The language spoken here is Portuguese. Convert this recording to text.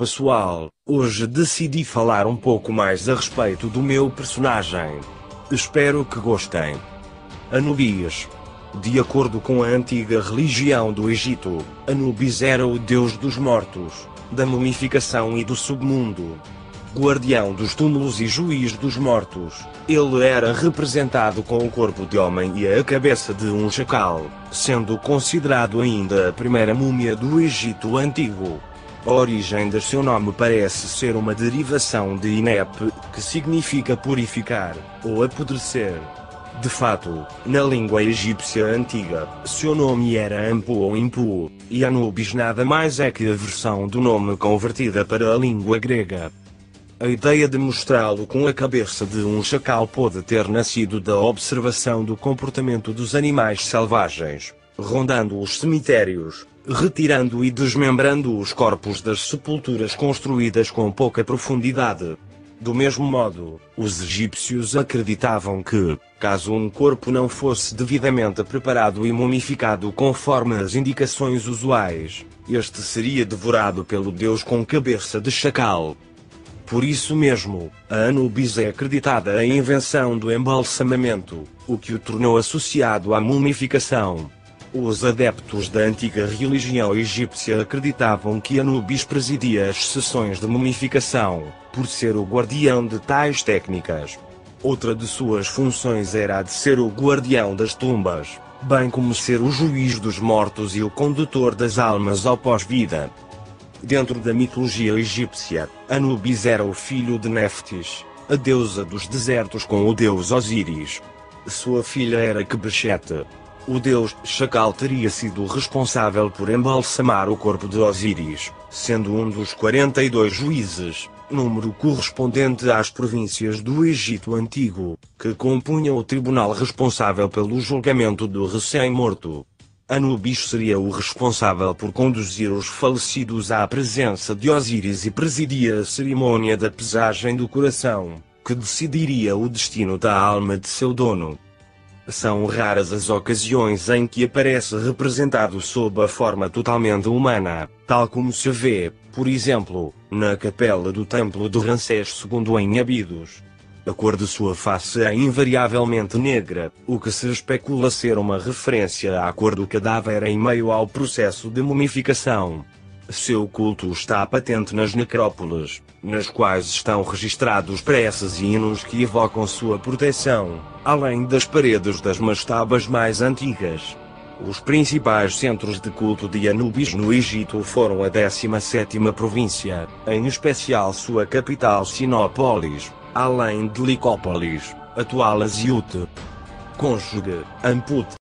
Pessoal, hoje decidi falar um pouco mais a respeito do meu personagem. Espero que gostem. Anubis. De acordo com a antiga religião do Egito, Anubis era o deus dos mortos, da mumificação e do submundo. Guardião dos túmulos e juiz dos mortos, ele era representado com o corpo de homem e a cabeça de um chacal, sendo considerado ainda a primeira múmia do Egito Antigo. A origem de seu nome parece ser uma derivação de Inep, que significa purificar, ou apodrecer. De fato, na língua egípcia antiga, seu nome era Ampu ou Impu, e Anubis nada mais é que a versão do nome convertida para a língua grega. A ideia de mostrá-lo com a cabeça de um chacal pode ter nascido da observação do comportamento dos animais selvagens, rondando os cemitérios, retirando e desmembrando os corpos das sepulturas construídas com pouca profundidade. Do mesmo modo, os egípcios acreditavam que, caso um corpo não fosse devidamente preparado e mumificado conforme as indicações usuais, este seria devorado pelo deus com cabeça de chacal. Por isso mesmo, a Anubis é acreditada a invenção do embalsamamento, o que o tornou associado à mumificação. Os adeptos da antiga religião egípcia acreditavam que Anubis presidia as sessões de mumificação, por ser o guardião de tais técnicas. Outra de suas funções era a de ser o guardião das tumbas, bem como ser o juiz dos mortos e o condutor das almas ao pós-vida. Dentro da mitologia egípcia, Anubis era o filho de Neftis, a deusa dos desertos com o deus Osíris. Sua filha era Quebechete, o deus Chacal teria sido responsável por embalsamar o corpo de Osíris, sendo um dos 42 juízes, número correspondente às províncias do Egito Antigo, que compunham o tribunal responsável pelo julgamento do recém-morto. Anubis seria o responsável por conduzir os falecidos à presença de Osíris e presidia a cerimônia da pesagem do coração, que decidiria o destino da alma de seu dono. São raras as ocasiões em que aparece representado sob a forma totalmente humana, tal como se vê, por exemplo, na capela do templo de Ramsés II em Abidos. A cor de sua face é invariavelmente negra, o que se especula ser uma referência à cor do cadáver em meio ao processo de mumificação. Seu culto está patente nas necrópolis, nas quais estão registrados preces e hinos que evocam sua proteção, além das paredes das mastabas mais antigas. Os principais centros de culto de Anubis no Egito foram a 17ª província, em especial sua capital Sinópolis, além de Licópolis, atual Aziute. Cônjuge, Amput,